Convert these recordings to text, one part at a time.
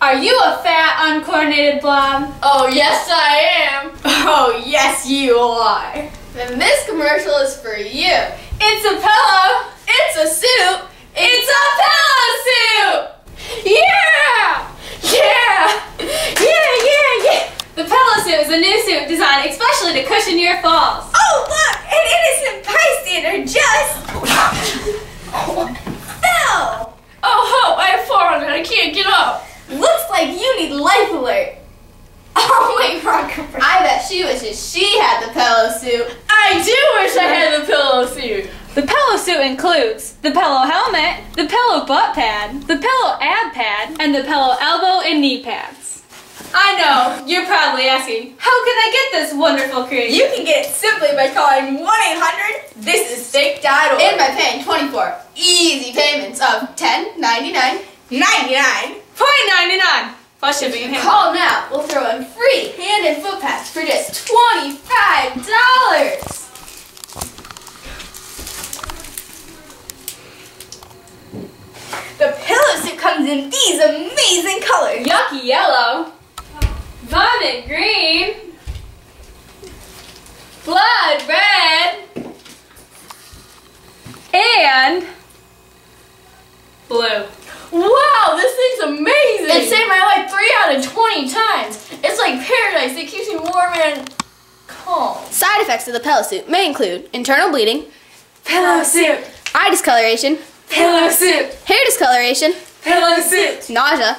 Are you a fat, uncoordinated blob? Oh, yes, I am. Oh, yes, you are. Then this commercial is for you. It's a pillow. It's a suit. It's a pillow suit. Yeah! Yeah! Yeah, yeah, yeah! The pillow suit is a new suit designed especially to cushion your falls. Oh, look! An innocent bystander just fell! Oh, Hope, I have fallen and I can't get up. Looks like you need life alert. Oh my god, I bet she wishes she had the pillow suit. I do wish I had the pillow suit. The pillow suit includes the pillow helmet, the pillow butt pad, the pillow ab pad, and the pillow elbow and knee pads. I know, you're probably asking, how can I get this wonderful creation? You can get it simply by calling 1-800 this is steak.org. And by paying 24 easy payments of $10.99. 99 Point ninety nine plus shipping and handling. Call now. We'll throw in free hand and foot pads for just $25. The pillow suit comes in these amazing colors. Yucky yellow, vomit green, blood red, and blue. Wow, this thing's amazing. It saved my life 3 out of 20 times. It's like paradise. It keeps me warm and calm. Side effects of the pillow suit may include internal bleeding, Pillow suit, eye discoloration, pillow suit, hair discoloration, pillow suit, nausea,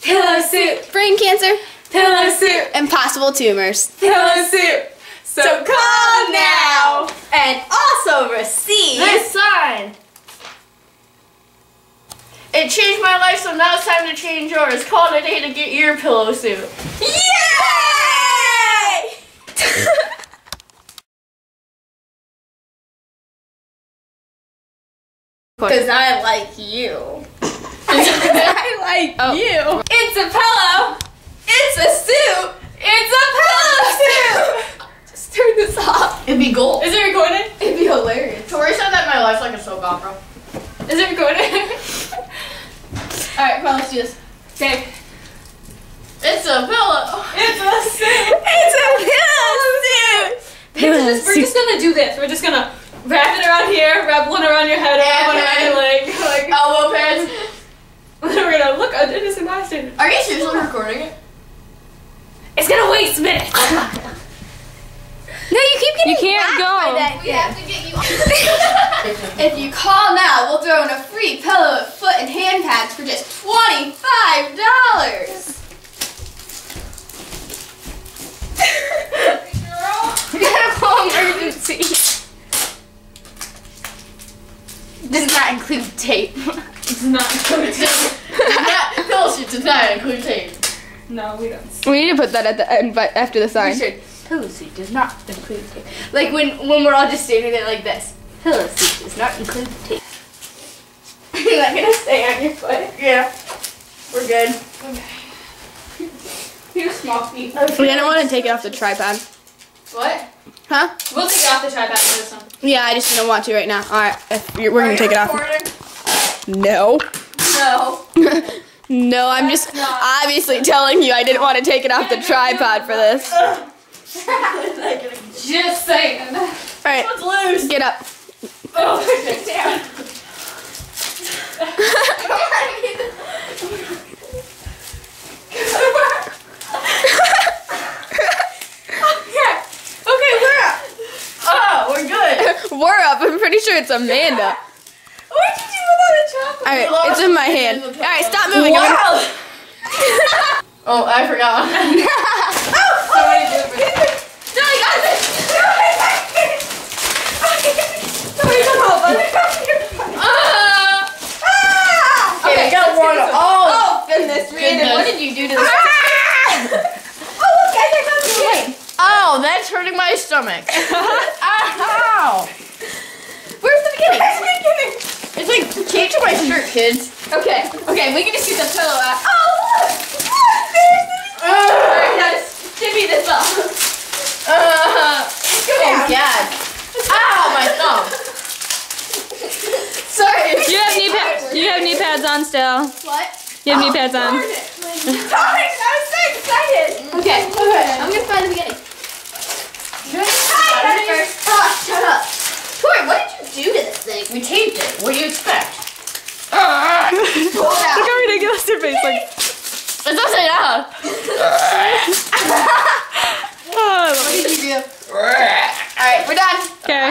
pillow suit, brain cancer, pillow suit, and possible tumors. pillow suit. So, So call now and also receive This sign. It changed my life, so now it's time to change yours. Call today to get your pillow suit. Yay! Because I like you. I like Oh. you. It's a pillow. It's a suit. It's a pillow suit. Just turn this off. It'd be gold. Is it recorded? It'd be hilarious. Tori said that my life's like a soap opera. Is it recorded? Alright, come on, let's do this. okay. It's a pillow. It's a suit. It's a pillow suit. We're just, we're just gonna do this. We're just gonna wrap it around here, wrap one around your head, wrap one around your leg. Like, Elbow pads. we're gonna look an innocent bystander. Are you seriously recording it? It's gonna waste minutes. No, you keep getting You can't go. We have to get you If you call now, we'll throw in a free pillow, foot, and hand pads for just $25. Medical emergency. Does not include tape. It's not included. That pillow suit does not include tape. No, we don't. We need to put that at the end, but after the sign. should. Pillow does not include tape. Like when when we're all just standing there like this. Pillow suit does not include tape. You're not gonna stay on your foot. Yeah. We're good. Your small feet. We didn't want to take it off the tripod. What? Huh? We'll take it off the tripod for this one. Yeah, I just don't want to right now. Alright, if you're- we're gonna take it off. No. No. no, I'm just obviously telling you I didn't want to take it off the tripod for this. Just saying. Alright, It's loose. get up. Oh, down. Okay, we're up. Oh, we're good. We're up. I'm pretty sure it's Amanda. What did you put on the chocolate? Alright, it's in my hand. Alright, stop moving. Gonna- Oh, I forgot. Oh, Somebody do it for me. No, I got this. No, I got this. Sorry, come on. Ah! Ah! Okay, we got one. Oh, Oh, goodness, Rhiannon, Goodness. what did you do to this? Ah! oh, look, guys, I got the wing. Oh, that's hurting my stomach. Ow! Where's the beginning? Where's the beginning? It's like change my shirt, kids. Okay, okay, we can just get the pillow out. Oh, look! Look, there's the beginning. Alright, now just give me this off. Uh, Go oh down. God! Ow, my thumb. Sorry. You have knee pads. You have knee pads on still. What? You have knee pads on. Darn it. Darn I was so excited. Okay, okay. I'm gonna find the beginning. Hi, first. Ah, shut up. Tori, what did you do to this thing? We taped it. What do you expect? Pull Look out. how ridiculous your face like. It's upside down. Oh, I What it. did you do? Alright, we're done. Okay.